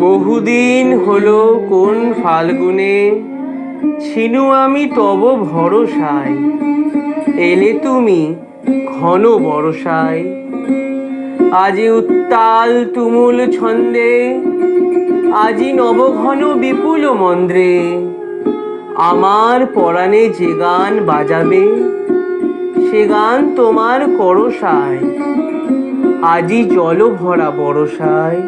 বহুদিন হলো কোন ফাল্গুনে? ছিনু আমি তব ভরসায়, এলে তুমি ঘন বরসায়। আজি উত্তাল তুমুল ছন্দে, আজি নবঘন বিপুল মন্দ্রে, আমার পরাণে যে গান বাজাবে, সে গান তোমার করসায়, আজি জল ভরা বরসায়।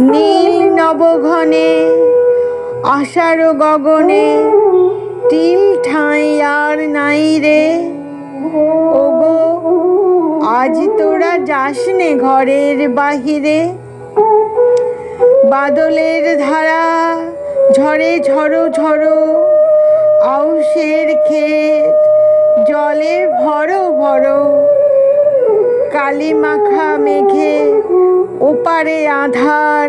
নীল নবঘনে, আষাঢ় গগনে টিল ঠাঁই আর নাই রে। ওগো, আজ তোরা যাসনে ঘরের বাহিরে। বাদলের ধারা ঝরে ঝড়ো ঝড়ো আউশের ক্ষেত জলে ভরো ভরো। কালি মাখা মেঘে ওপারে আধার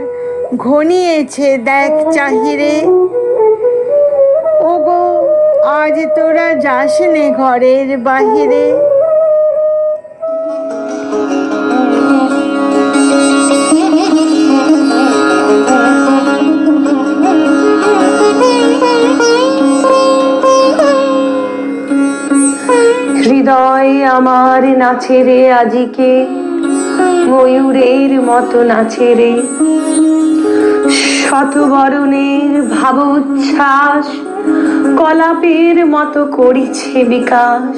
ঘনিয়েছে দেখ চাহিরে। ওগো, আজ তোরা যাসনে ঘরের বাহিরে। হৃদয় আমার নাচে রে আজিকে। ময়ূরের মতো নাচে রে। শতবরণের ভাব উচ্ছ্বাস কলাপের মতো করিছে বিকাশ।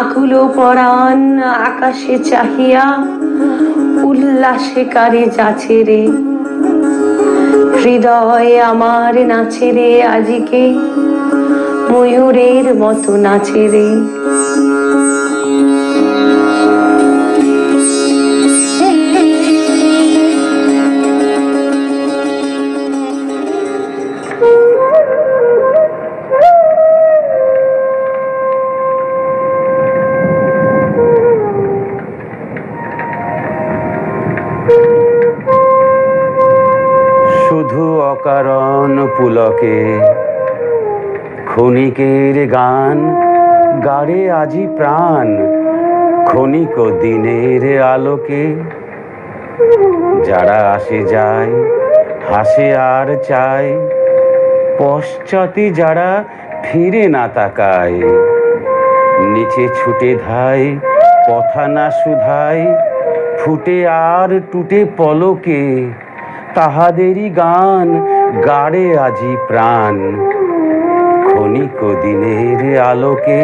আকুল পরাণ আকাশে চাহিয়া উল্লাসে কারে যাচ্ছে রে। হৃদয় আমার নাচে রে, আজিকে ময়ূরের মতো নাচে রে। পুলকে। ক্ষণিকের গান গাড়ে আজি প্রাণ। ক্ষণিক দিনের আলোকে যারা আসে যায়, হাসে আর চায়। পশ্চাতে যারা ফিরে না তাকায়, নিচে ছুটে ধায়, কথা না শুধায়, ফুটে আর টুটে পলকে। তাহাদেরই গান গাড়ে আজি প্রাণ। ক্ষণিক দিনের আলোকে